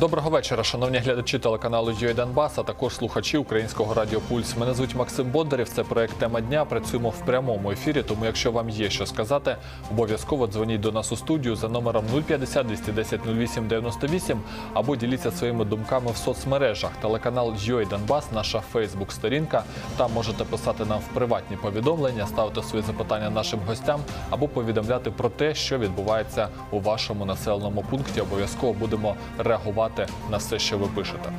Доброго вечора, шановні глядачі телеканалу «ЮА Донбас, а також слухачі українського радіо Пульс. Мене звуть Максим Бондарів. Це проект тема дня. Працюємо в прямому ефірі. Тому, якщо вам є що сказати, обов'язково дзвоніть до нас у студію за номером 050 210 08 98 або діліться своїми думками в соцмережах. Телеканал «ЮА Донбас, наша Фейсбук-сторінка. Там можете писати нам в приватні повідомлення, ставити свої запитання нашим гостям або повідомляти про те, що відбувається у вашому населеному пункті. Обов'язково будемо реагувати на все, що ви пишете.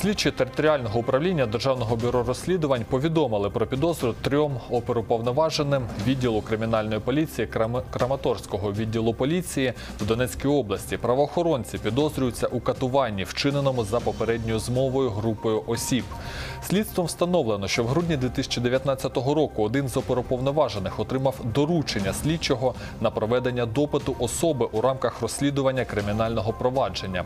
Слідчі територіального управління Державного бюро розслідувань повідомили про підозру трьом оперуповноваженим відділу кримінальної поліції Краматорського відділу поліції в Донецькій області. Правоохоронці підозрюються у катуванні, вчиненому за попередньою змовою групою осіб. Слідством встановлено, що в грудні 2019 року один з оперуповноважених отримав доручення слідчого на проведення допиту особи у рамках розслідування кримінального провадження.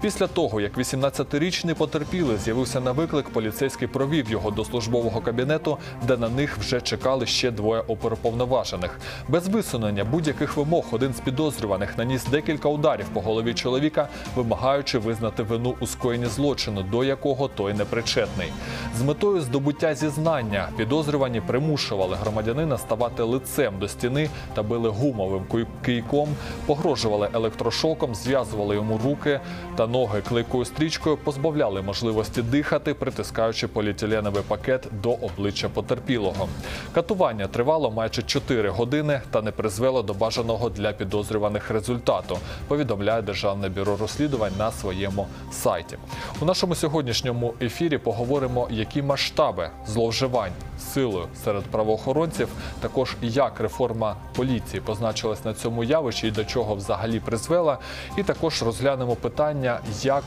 Після того, як 18-річний потерпілий з'явився на виклик, поліцейський провів його до службового кабінету, де на них вже чекали ще двоє оперуповноважених. Без висунення будь-яких вимог один з підозрюваних наніс декілька ударів по голові чоловіка, вимагаючи визнати вину у скоєнні злочину, до якого той не причетний. З метою здобуття зізнання підозрювані примушували громадянина ставати лицем до стіни та били гумовим кийком, погрожували електрошоком, зв'язували йому руки та ноги клейкою стрічкою, позбавляли можливості дихати, притискаючи поліетиленовий пакет до обличчя потерпілого. Катування тривало майже 4 години та не призвело до бажаного для підозрюваних результату. Повідомляє Державне бюро розслідувань на своєму сайті. У нашому сьогоднішньому ефірі поговоримо, які масштаби зловживань силою серед правоохоронців, також як реформа поліції позначилась на цьому явищі і до чого взагалі призвела. І також розглянемо питання, як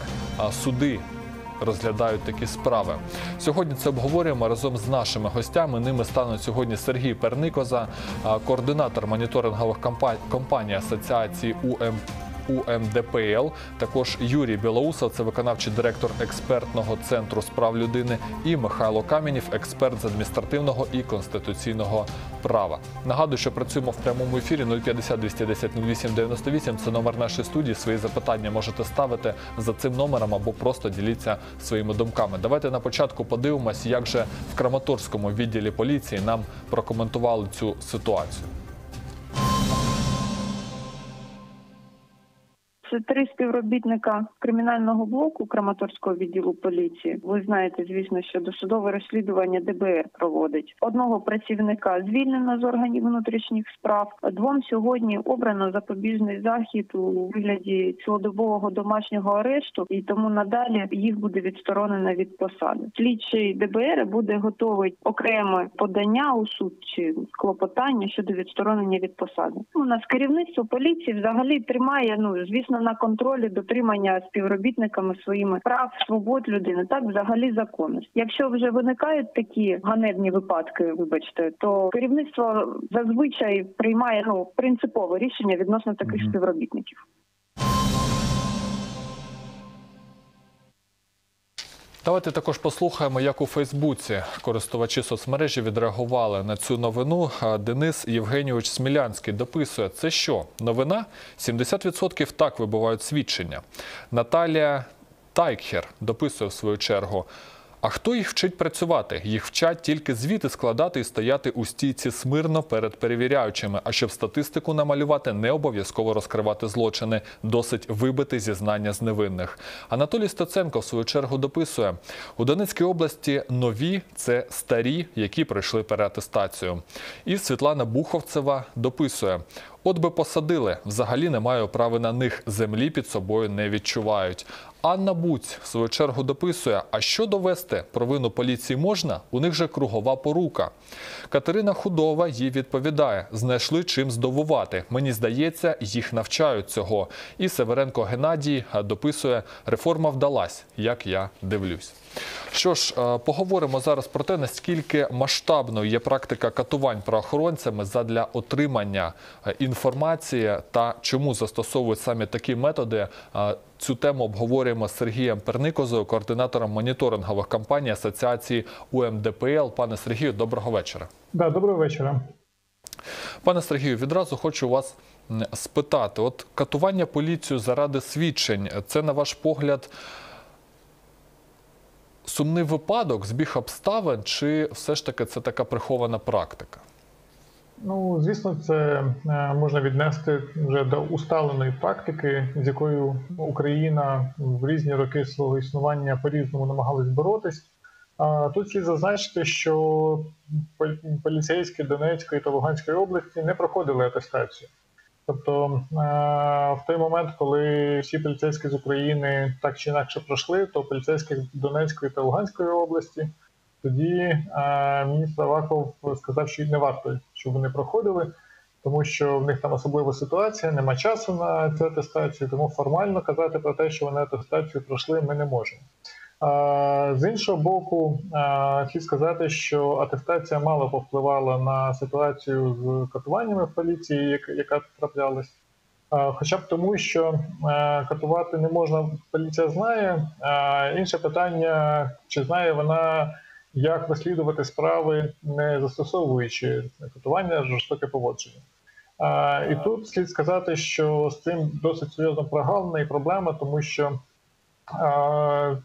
суди розглядають такі справи. Сьогодні це обговорюємо разом з нашими гостями. Ними стануть сьогодні Сергій Перникоза, координатор моніторингових компа- компаній Асоціації УМ. УМДПЛ, також Юрій Білоусов, це виконавчий директор експертного центру з прав людини, і Михайло Камінів, експерт з адміністративного і конституційного права. Нагадую, що працюємо в прямому ефірі 050 210 08 98. Це номер нашої студії. Свої запитання можете ставити за цим номером або просто діліться своїми думками. Давайте на початку подивимось, як же в Краматорському відділі поліції нам прокоментували цю ситуацію. Це три співробітника кримінального блоку Краматорського відділу поліції. Ви знаєте, звісно, що досудове розслідування ДБР проводить. Одного працівника звільнено з органів внутрішніх справ. Двом сьогодні обрано запобіжний захід у вигляді цілодобового домашнього арешту, і тому надалі їх буде відсторонено від посади. Слідчий ДБР буде готовий окреме подання у суд чи клопотання щодо відсторонення від посади. У нас керівництво поліції взагалі тримає, ну звісно, на контролі дотримання співробітниками своїми прав, свобод людини. Так взагалі закону. Якщо вже виникають такі ганебні випадки, вибачте, то керівництво зазвичай приймає ну принципове рішення відносно таких Мгм. співробітників. Давайте також послухаємо, як у Фейсбуці користувачі соцмережі відреагували на цю новину. Денис Євгенійович Смілянський дописує: це що? Новина? 70% так вибувають свідчення. Наталія Тайкхер дописує в свою чергу. А хто їх вчить працювати? Їх вчать тільки звіти складати і стояти у стійці смирно перед перевіряючими. А щоб статистику намалювати, не обов'язково розкривати злочини, досить вибити зізнання з невинних. Анатолій Стоценко в свою чергу дописує: у Донецькій області нові це старі, які пройшли переатестацію. І Світлана Буховцева дописує. От би посадили, взагалі не маю права на них, землі під собою не відчувають. Анна Буць в свою чергу дописує: а що довести провину поліції можна? У них же кругова порука. Катерина Худова їй відповідає: знайшли чим здивувати. Мені здається, їх навчають цього. І Северенко Геннадій дописує: реформа вдалась, як я дивлюсь. Що ж, е, поговоримо зараз про те, наскільки масштабною є практика катувань правоохоронцями задля отримання е, інформації та чому застосовують саме такі методи. Е, Цю тему обговорюємо з Сергієм Перникозою, координатором моніторингових кампаній Асоціації УМДПЛ. Пане Сергію, доброго вечора. Да, доброго вечора. Пане Сергію, відразу хочу вас спитати: от катування поліцію заради свідчень, це на ваш погляд сумний випадок, збіг обставин, чи все ж таки це така прихована практика? Ну, звісно, це е, можна віднести вже до усталеної практики, з якою Україна в різні роки свого існування по-різному намагалась боротись. А тут слід зазначити, що поліцейські Донецької та Луганської області не проходили атестацію. Тобто, е, в той момент, коли всі поліцейські з України так чи інакше пройшли, то поліцейські з Донецької та Луганської області тоді е, міністр Аваков сказав, що не варто, щоб вони проходили, тому що в них там особлива ситуація, нема часу на цю атестацію, тому формально казати про те, що вони атестацію пройшли, ми не можемо. З іншого боку, слід сказати, що атестація мало повпливала на ситуацію з катуваннями в поліції, яка- траплялась. Хоча б тому, що катувати не можна, поліція знає. Інше питання, чи знає вона, як розслідувати справи, не застосовуючи катування, жорстоке поводження. І тут слід сказати, що з цим досить серйозно прогалина і проблема, тому що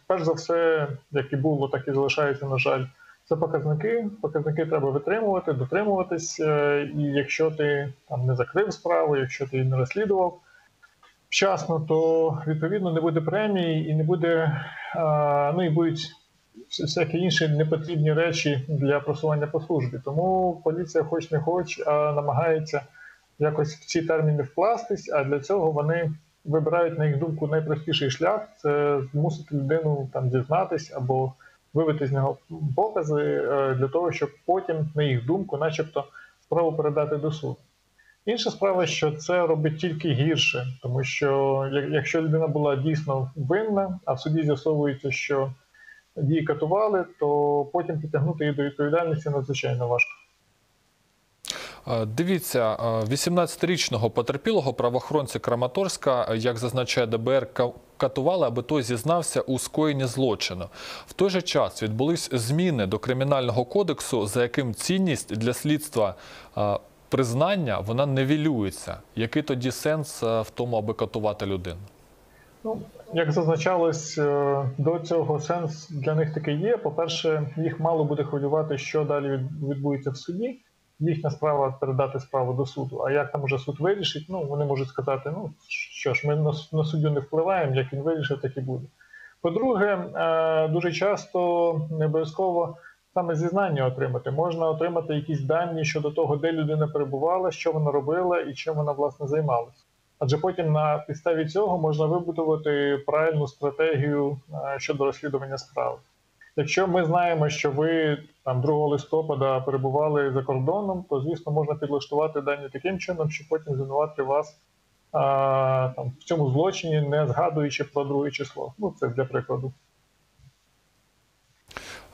перш за все, як і було, так і залишається, на жаль, це показники. Показники треба витримувати, дотримуватись. е, І якщо ти там не закрив справу, якщо ти її не розслідував вчасно, то відповідно не буде премії і не буде, ну і будуть всякі інші непотрібні речі для просування по службі. Тому поліція, хоч не хоч, а намагається якось в ці терміни вкластись, а для цього вони вибирають, на їх думку, найпростіший шлях це змусити людину там зізнатись або вивести з нього покази е, для того, щоб потім, на їх думку, начебто, справу передати до суду. Інша справа, що це робить тільки гірше, тому що якщо людина була дійсно винна, а в суді з'ясовується, що її катували, то потім притягнути її до відповідальності надзвичайно важко. Е, Дивіться, е, 18-річного потерпілого правоохоронці Краматорська, е, як зазначає ДБР, катували, аби той зізнався у скоєнні злочину. В той же час відбулись зміни до кримінального кодексу, за яким цінність для слідства е, признання вона невілюється. Який тоді сенс е, в тому, аби катувати людину? Ну, як зазначалось, е, до цього сенс для них таки є. По-перше, їх мало буде хвилювати, що далі від- відбудеться в суді. Їхня справа передати справу до суду. А як там уже суд вирішить, ну вони можуть сказати: ну що ж, ми на, на суддю не впливаємо, як він вирішить, так і буде. По-друге, е, дуже часто не обов'язково саме зізнання отримати. Можна отримати якісь дані щодо того, де людина перебувала, що вона робила і чим вона власне займалася. Адже потім на підставі цього можна вибудувати правильну стратегію е, щодо розслідування справи. Якщо ми знаємо, що ви там 2 листопада перебували за кордоном, то звісно можна підлаштувати дані таким чином, щоб потім звинувати вас а, там в цьому злочині, не згадуючи про друге число. Ну це для прикладу.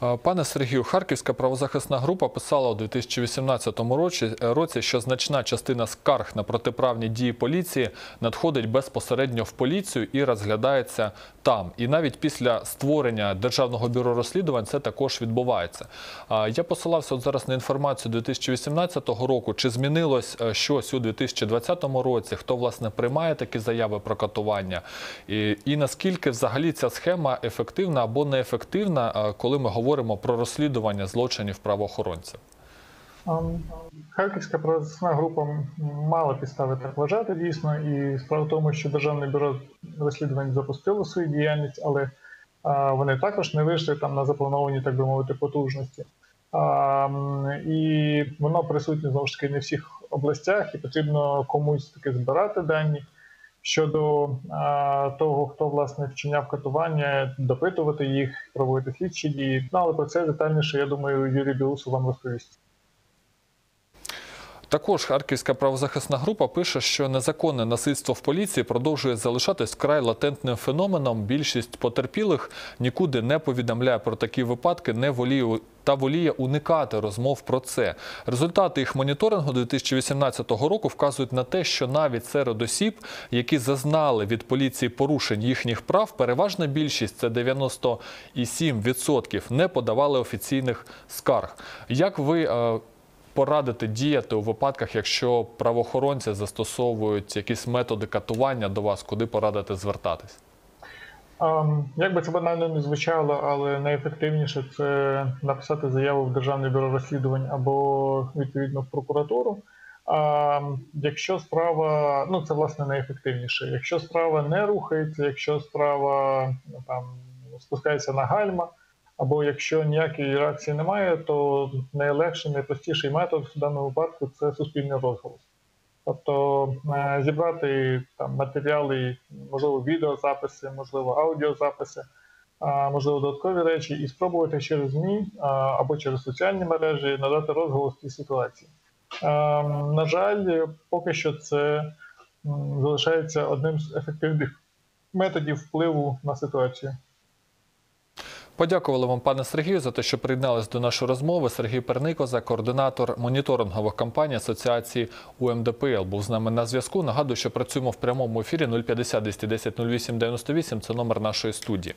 Е, Пане Сергію, Харківська правозахисна група писала у 2018 році, році, що значна частина скарг на протиправні дії поліції надходить безпосередньо в поліцію і розглядається там. І навіть після створення Державного бюро розслідувань це також відбувається. Я посилався зараз на інформацію 2018 року. Чи змінилось е, щось у 2020 році? Хто власне приймає такі заяви про катування? І, і наскільки взагалі ця схема ефективна або неефективна, е, коли ми говоримо про розслідування злочинів правоохоронців? Харківська правозахисна група мала підстави так вважати дійсно, і справа в тому, що Державне бюро розслідувань запустило свою діяльність, але вони також не вийшли там на заплановані, так би мовити, потужності. І воно присутнє знову ж таки не всіх областях, і потрібно комусь таки збирати дані щодо е, того, хто власне вчиняв катування, допитувати їх, проводити слідчі дії. Ну але про це детальніше, я думаю, Юрій Білусу вам розповість. Також Харківська правозахисна група пише, що незаконне насильство в поліції продовжує залишатись вкрай латентним феноменом. Більшість потерпілих нікуди не повідомляє про такі випадки, не воліє та воліє уникати розмов про це. Результати їх моніторингу 2018 року вказують на те, що навіть серед осіб, які зазнали від поліції порушень їхніх прав, переважна більшість це 97% не подавали офіційних скарг. Як ви е, порадити діяти у випадках, якщо правоохоронці застосовують якісь методи катування до вас, куди порадити звертатись? Ам, Як би це банально не звучало, але найефективніше це написати заяву в Державне бюро розслідувань або відповідно в прокуратуру. А якщо справа, ну це власне найефективніше. Якщо справа не рухається, якщо справа ну, там спускається на гальма, або якщо ніякої реакції немає, то найлегший, найпростіший метод в даному випадку це суспільний розголос. Тобто е, зібрати там матеріали, можливо, відеозаписи, можливо, аудіозаписи, можливо, додаткові речі, і спробувати через ЗМІ або через соціальні мережі надати розголос цій ситуації. Е, На жаль, поки що це залишається одним з ефективних методів впливу на ситуацію. Подякували вам, пане Сергію, за те, що приєднались до нашої розмови. Сергій Перникоза, координатор моніторингових кампаній Асоціації УМДПЛ, був з нами на зв'язку. Нагадую, що працюємо в прямому ефірі 050 210 08 98. Це номер нашої студії.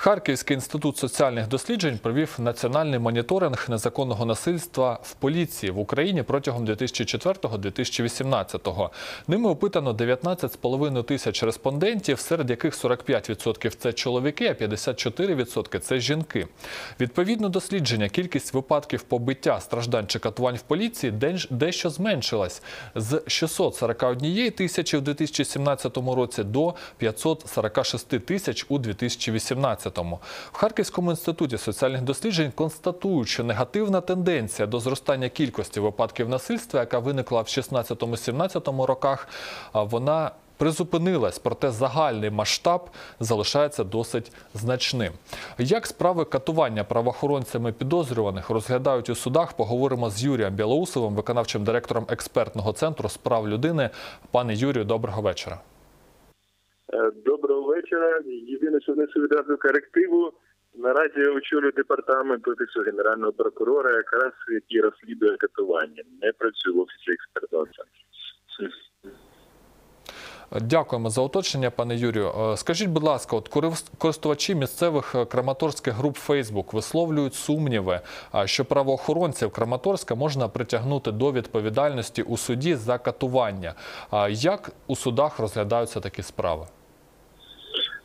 Харківський інститут соціальних досліджень провів національний моніторинг незаконного насильства в поліції в Україні протягом 2004-2018. Ними опитано 19,5 тисяч респондентів, серед яких 45% – це чоловіки, а 54% – це жінки. Відповідно дослідження, кількість випадків побиття, страждань чи катувань в поліції дещо зменшилась з 641 тисячі в 2017 році до 546 тисяч у 2018. В Харківському інституті соціальних досліджень констатують, що негативна тенденція до зростання кількості випадків насильства, яка виникла в 16-17 роках, вона призупинилась, проте загальний масштаб залишається досить значним. Як справи катування правоохоронцями підозрюваних розглядають у судах, поговоримо з Юрієм Білоусовим, виконавчим директором експертного центру з прав людини. Пане Юрію, доброго вечора. Е, Доброго вечора. Єдине, що внесу відразу корективу. Наразі я очолюю департамент офісу генерального прокурора, якраз який розслідує катування. Не працюю в офісі експертного центру. Дякуємо за уточнення, пане Юрію. Е, Скажіть, будь ласка, от користувачі місцевих е, краматорських груп Facebook висловлюють сумніви, що правоохоронців Краматорська можна притягнути до відповідальності у суді за катування. Як у судах розглядаються такі справи?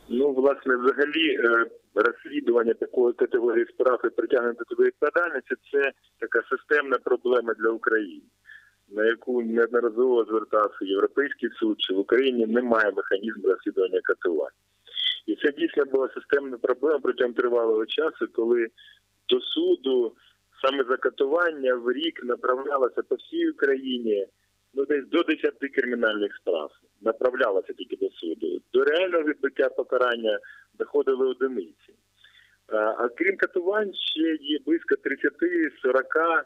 Ну, власне, взагалі, е, розслідування такої категорії справ і притягнення до відповідальності це така системна проблема для України, на яку неодноразово звертався Європейський суд, що в Україні немає механізму розслідування катувань. І це дійсно була системна проблема протягом тривалого часу, коли до суду саме за катування в рік направлялося по всій Україні ну десь до 10 кримінальних справ. Направлялося тільки до суду. До реального відбиття покарання доходили одиниці. А, крім катувань, ще є близько 30-40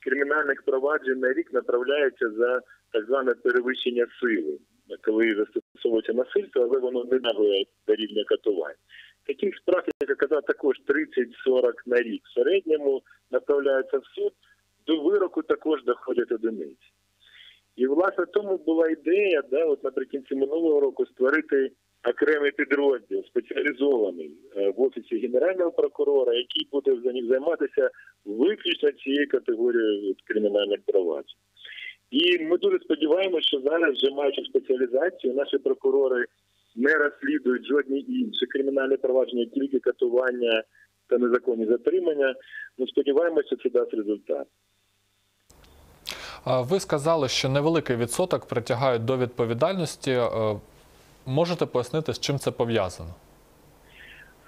кримінальних проваджень на рік направляється за так зване перевищення сили, коли застосовується насильство, але воно не нагує до рівня катувань. Таких справ, як я казав, також 30-40 на рік. В середньому направляються в суд, до вироку також доходять одиниці. І власне тому була ідея, да, от наприкінці минулого року створити окремий підрозділ спеціалізований е, в офісі генерального прокурора, який буде за- займатися виключно цією категорією кримінальних проваджень. І ми дуже сподіваємося, що зараз, вже маючи спеціалізацію, наші прокурори не розслідують жодні інші кримінальні провадження, тільки катування та незаконні затримання. Ми сподіваємося, що це дасть результат. Ви сказали, що невеликий відсоток притягають до відповідальності. Е, Можете пояснити, з чим це пов'язано?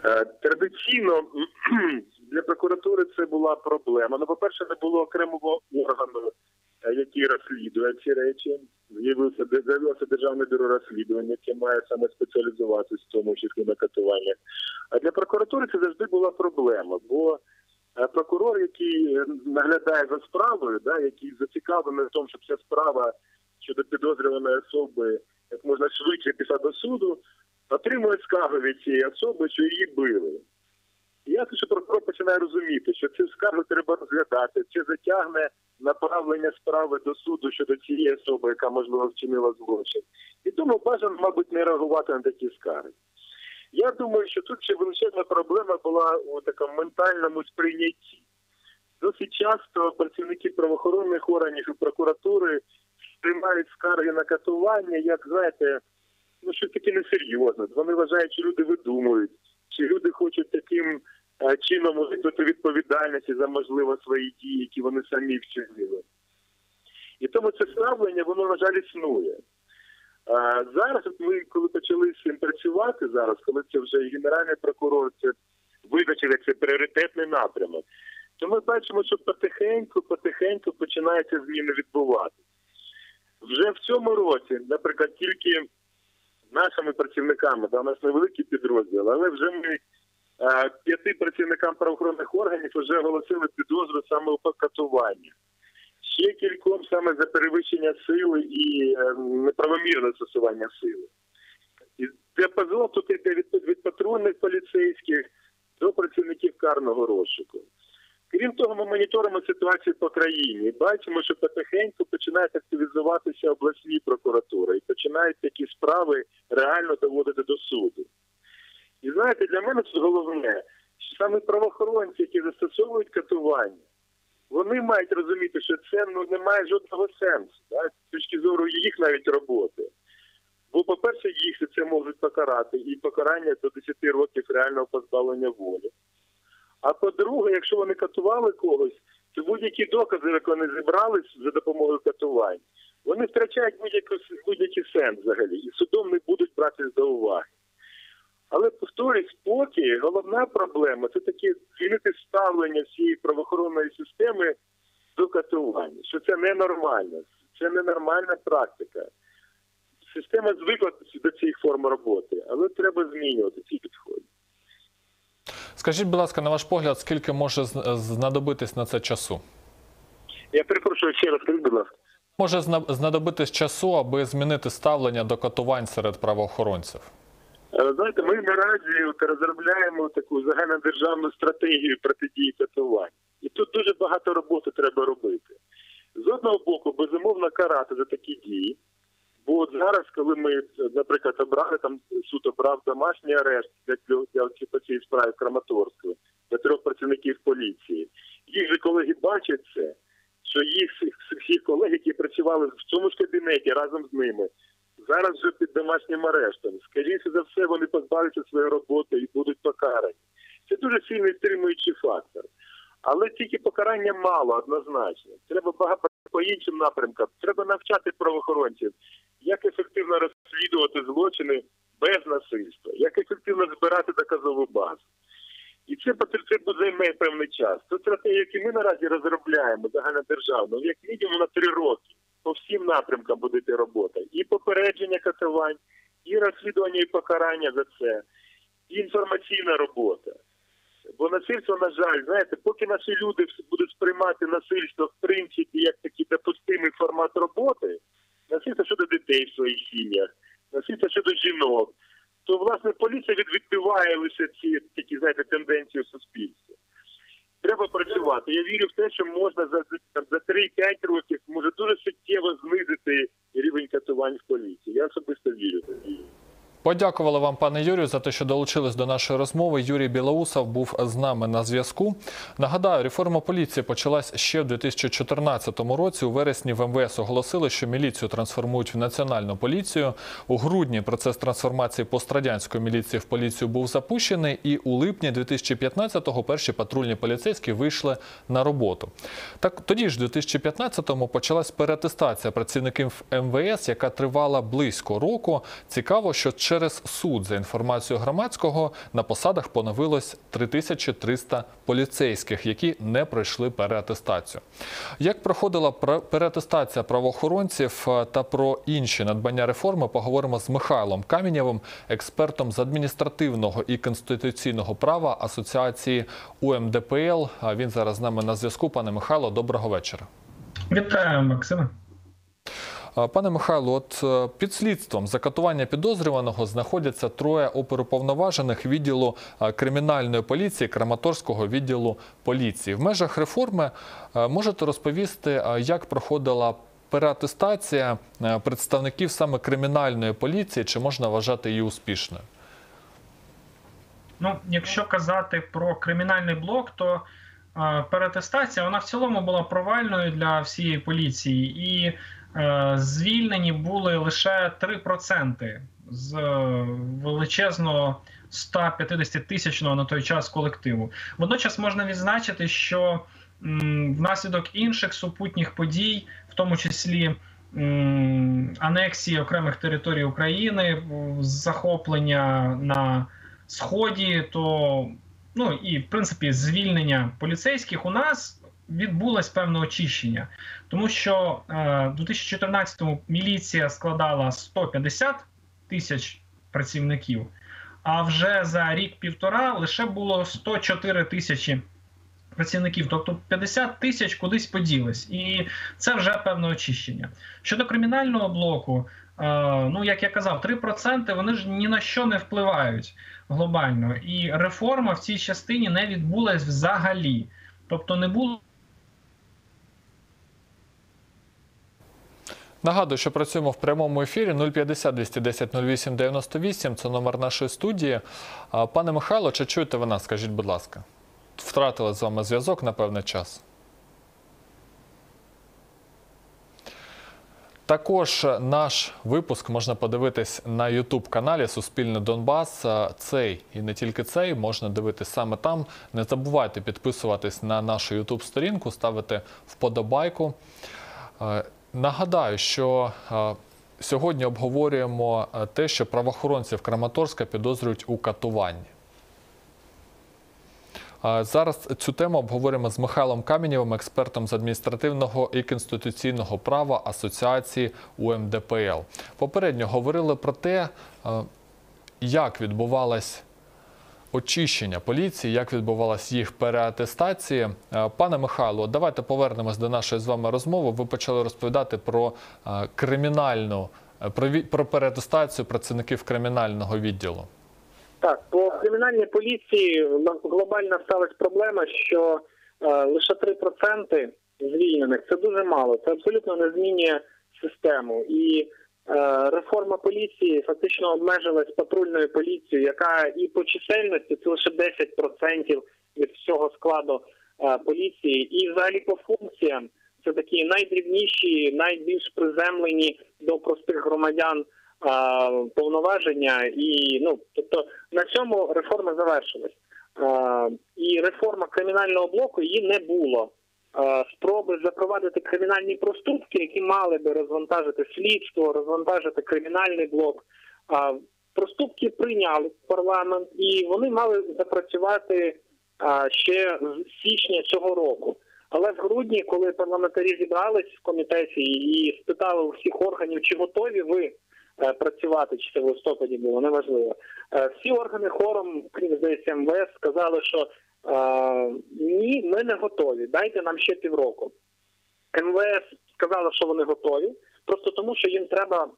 Е, Традиційно для прокуратури це була проблема. Ну, по-перше, не було окремого органу, е, який розслідує ці речі. З'явився з'явилося державне бюро розслідування, яке має саме спеціалізуватися в тому числі на катуваннях. А для прокуратури це завжди була проблема, бо прокурор, який е, наглядає за справою, да, який зацікавлений в тому, щоб ця справа щодо підозрюваної особи як можна швидше пішла до суду, отримує скаргу від цієї особи, що її били. Ясно, що прокурор починає розуміти, що цю скаргу треба розглядати, це затягне направлення справи до суду щодо цієї особи, яка можливо вчинила злочин. І тому бажано, мабуть, не реагувати на такі скарги. Я думаю, що тут ще величезна проблема була у такому ментальному сприйнятті. Досить часто працівники правоохоронних органів і прокуратури приймають скарги на катування, як знаєте, ну щось таке несерйозне. Вони вважають, що люди видумують, чи люди хочуть таким е, чином уникнути відповідальності за можливо свої дії, які вони самі вчинили. І тому це ставлення, воно, на жаль, існує. А зараз, ми коли почали з цим працювати зараз, коли це вже генеральний прокурор це визначив це пріоритетний напрямок, то ми бачимо, що потихеньку, потихеньку починаються зміни відбуватися. Вже в цьому році, наприклад, тільки нашими працівниками, да, у нас невеликий підрозділ, але вже ми е, п'яти працівникам правоохоронних органів вже оголосили підозру саме у покатуванні. Ще кільком саме за перевищення сили і е, неправомірне застосування сили. І діапазон тут йде від, від патрульних поліцейських до працівників карного розшуку. Крім того, ми моніторимо ситуацію по країні бачимо, що потихеньку починають активізуватися обласні прокуратури і починають такі справи реально доводити до суду. І знаєте, для мене тут головне, що саме правоохоронці, які застосовують катування, вони мають розуміти, що це ну, не має жодного сенсу, да, з точки зору їх навіть роботи. Бо, по-перше, їх це можуть покарати, і покарання до 10 років реального позбавлення волі. А по-друге, якщо вони катували когось, то будь-які докази, які вони зібрали за допомогою катувань, вони втрачають будь-який будь сенс взагалі, і судом не будуть брати до уваги. Але повторюсь, поки головна проблема це таки змінити ставлення всієї правоохоронної системи до катування, що це ненормально, це ненормальна практика. Система звикла до цієї форми роботи, але треба змінювати ці підходи. Скажіть, будь ласка, на ваш погляд, скільки може знадобитись на це часу? Я перепрошую ще раз, скажіть, будь ласка. Може знадобитись часу, аби змінити ставлення до катувань серед правоохоронців? Знаєте, ми наразі розробляємо таку загальнодержавну стратегію протидії катувань. І тут дуже багато роботи треба робити. З одного боку, безумовно, карати за такі дії. Бо от зараз, коли ми, наприклад, обрали там суд обрав домашній арешт для, для, по цій справі в Краматорську для трьох працівників поліції, їх же колеги бачать це, що їх всіх- всіх колег, які працювали в цьому ж кабінеті разом з ними, зараз вже під домашнім арештом. Скоріше за все, вони позбавляться своєї роботи і будуть покарані. Це дуже сильний стримуючий фактор. Але тільки покарання мало однозначно. Треба багато по іншим напрямкам. Треба навчати правоохоронців, як ефективно розслідувати злочини без насильства, як ефективно збирати доказову базу. І це потрібно займе певний час. Це стратегія, яку ми наразі розробляємо загальнодержавно, як мінімум на три роки. По всім напрямкам буде йти робота. І попередження катувань, і розслідування і покарання за це, і інформаційна робота. Бо насильство, на жаль, знаєте, поки наші люди будуть сприймати насильство в принципі як такий допустимий формат роботи, насильство щодо дітей в своїх сім'ях, насильство щодо жінок, то власне поліція відбиває лише ці такі, знаєте, тенденції в суспільстві. Треба працювати. Я вірю в те, що можна за, за- за 3-5 років може дуже суттєво знизити рівень катувань в поліції. Я особисто вірю. Подякували вам, пане Юрію, за те, що долучились до нашої розмови. Юрій Білоусов був з нами на зв'язку. Нагадаю, реформа поліції почалась ще в 2014 році. У вересні в МВС оголосили, що міліцію трансформують в національну поліцію. У грудні процес трансформації пострадянської міліції в поліцію був запущений, і у липні 2015-го перші патрульні поліцейські вийшли на роботу. Так тоді ж, в 2015-му, почалась переатестація працівників МВС, яка тривала близько року. Цікаво, що через суд, за інформацією громадського, на посадах поновилось 3300 поліцейських, які не пройшли переатестацію. Як проходила переатестація правоохоронців е, та про інші надбання реформи, поговоримо з Михайлом Камінєвим, експертом з адміністративного і конституційного права Асоціації УМДПЛ. Він зараз з нами на зв'язку. Пане Михайло, доброго вечора. Вітаю, Максиме. А, Пане Михайло, от е, під слідством за катування підозрюваного знаходяться троє оперуповноважених відділу е, кримінальної поліції Краматорського відділу поліції. В межах реформи е, можете розповісти, е, як проходила переатестація е, представників саме кримінальної поліції, чи можна вважати її успішною? Ну, якщо казати про кримінальний блок, то е, перетестація вона в цілому була провальною для всієї поліції, і е, звільнені були лише 3% з е, величезного 150 тисячного на той час колективу. Водночас можна відзначити, що внаслідок інших супутніх подій, в тому числі анексії окремих територій України, захоплення на сході, то ну і в принципі звільнення поліцейських у нас відбулось певне очищення, тому що е, в 2014-му міліція складала 150 тисяч працівників, а вже за рік-півтора лише було 104 тисячі працівників, тобто 50 тисяч кудись поділись, і це вже певне очищення. Щодо кримінального блоку, е, ну як я казав, 3% вони ж ні на що не впливають глобально, і реформа в цій частині не відбулась взагалі. Тобто не було Нагадую, що працюємо в прямому ефірі 050 210 08 98. Це номер нашої студії. Пане Михайло, чи чуєте ви нас? Скажіть, будь ласка. Втратили з вами зв'язок на певний час. Також наш випуск можна подивитись на YouTube каналі Суспільне Донбас. Цей і не тільки цей можна дивитись саме там. Не забувайте підписуватись на нашу YouTube сторінку, ставити вподобайку. Нагадаю, що сьогодні обговорюємо те, що правоохоронці в Краматорська підозрюють у катуванні. Зараз цю тему обговорюємо з Михайлом Каменєвим, експертом з адміністративного і конституційного права Асоціації УМДПЛ. Попередньо говорили про те, як відбувалась очищення поліції, як відбувалась їх переатестація. Е, Пане Михайло, давайте повернемось до нашої з вами розмови. Ви почали розповідати про е, кримінальну е, про, переатестацію працівників кримінального відділу. Так, по кримінальній поліції глобально сталася проблема, що лише 3% звільнених це дуже мало. Це абсолютно не змінює систему. І реформа поліції фактично обмежилась патрульною поліцією, яка і по чисельності це лише 10% від всього складу е, поліції, і взагалі по функціям це такі найдрібніші, найбільш приземлені до простих громадян повноваження, і ну тобто на цьому реформа завершилась. І реформа кримінального блоку її не було. А, спроби запровадити кримінальні проступки, які мали би розвантажити слідство, розвантажити кримінальний блок. А, проступки прийняли парламент, і вони мали запрацювати ще з січня цього року. Але в грудні, коли парламентарі зібрались в комітеті і спитали у всіх органів, чи готові ви е, працювати, чи це в листопаді було, неважливо. Е, Всі органи хором, крім здається, МВС, сказали, що е, ні, ми не готові. Дайте нам ще півроку. МВС сказала, що вони готові, просто тому, що їм треба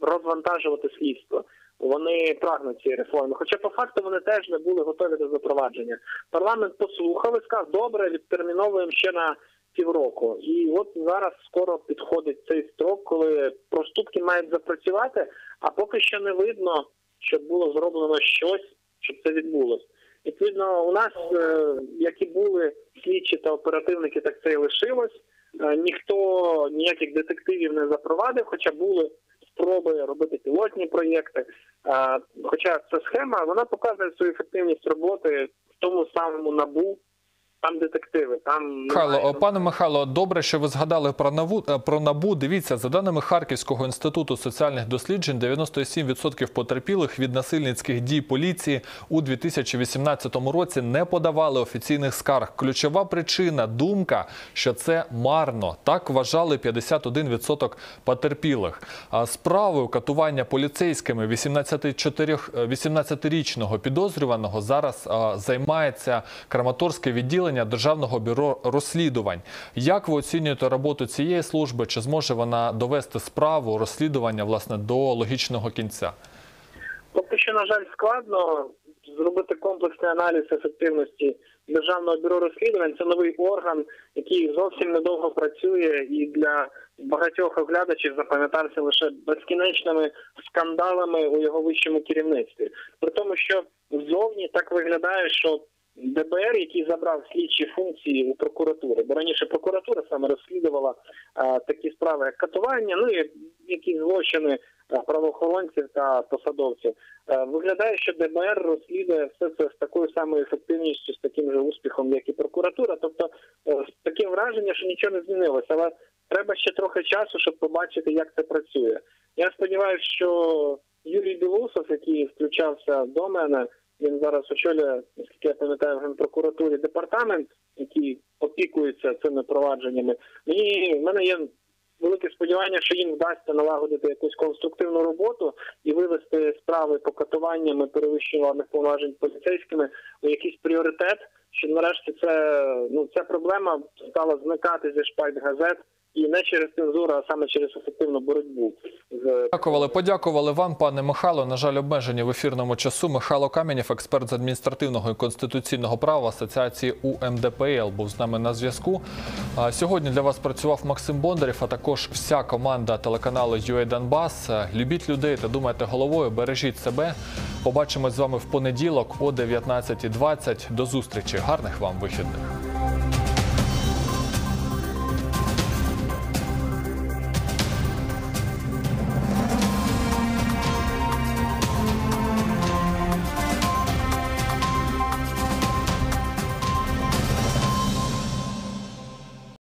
розвантажувати слідство. Вони прагнуть цієї реформи. Хоча по факту вони теж не були готові до запровадження. Парламент послухав і сказав, добре, відтерміновуємо ще на півроку. І от зараз скоро підходить цей строк, коли проступки мають запрацювати, а поки що не видно, щоб було зроблено щось, щоб це відбулося. Відповідно, у нас, які як і були слідчі та оперативники, так це і лишилось. Е, Ніхто ніяких детективів не запровадив, хоча були спроби робити пілотні проєкти. Е, Хоча ця схема вона показує свою ефективність роботи в тому самому набу. Там детективи, там Михайло, немає- пане Михайло, добре, що ви згадали про НАБУ, е, про НАБУ. Дивіться, за даними Харківського інституту соціальних досліджень, 97% потерпілих від насильницьких дій поліції у 2018 році не подавали офіційних скарг. Ключова причина думка, що це марно. Так вважали 51% потерпілих. А справою катування поліцейськими 18-4 е, 18-річного підозрюваного зараз е, займається Краматорське відділення Державного бюро розслідувань. Як ви оцінюєте роботу цієї служби? Чи зможе вона довести справу розслідування власне до логічного кінця? Поки що, на жаль, складно зробити комплексний аналіз ефективності державного бюро розслідувань. Це новий орган, який зовсім недовго працює, і для багатьох оглядачів запам'ятався лише безкінечними скандалами у його вищому керівництві. При тому, що ззовні так виглядає, що ДБР, який забрав слідчі функції у прокуратури. Бо раніше прокуратура саме розслідувала е, такі справи, як катування, ну і які злочини правоохоронців та посадовців. Е, Виглядає, що ДБР розслідує все це з такою самою ефективністю, з таким же успіхом, як і прокуратура. Тобто е, таке враження, що нічого не змінилося, але треба ще трохи часу, щоб побачити, як це працює. Я сподіваюся, що Юрій Білусов, який включався до мене, він зараз очолює, наскільки я пам'ятаю, в генпрокуратурі департамент, який опікується цими провадженнями. Мені в мене є велике сподівання, що їм вдасться налагодити якусь конструктивну роботу і вивести справи по катуванням і перевищенню владних повноважень поліцейськими у якийсь пріоритет. Що нарешті це ну ця проблема стала зникати зі шпальт газет і не через цензуру, а саме через ефективну боротьбу Дякували, подякували вам, пане Михайло. На жаль, обмежені в ефірному часу. Михайло Кам'янєв, експерт з адміністративного і конституційного права Асоціації УМДПЛ, був з нами на зв'язку. Сьогодні для вас працював Максим Бондарєв, а також вся команда телеканалу UA Донбас. Любіть людей та думайте головою, бережіть себе. Побачимось з вами в понеділок о 19.20. До зустрічі. Гарних вам вихідних.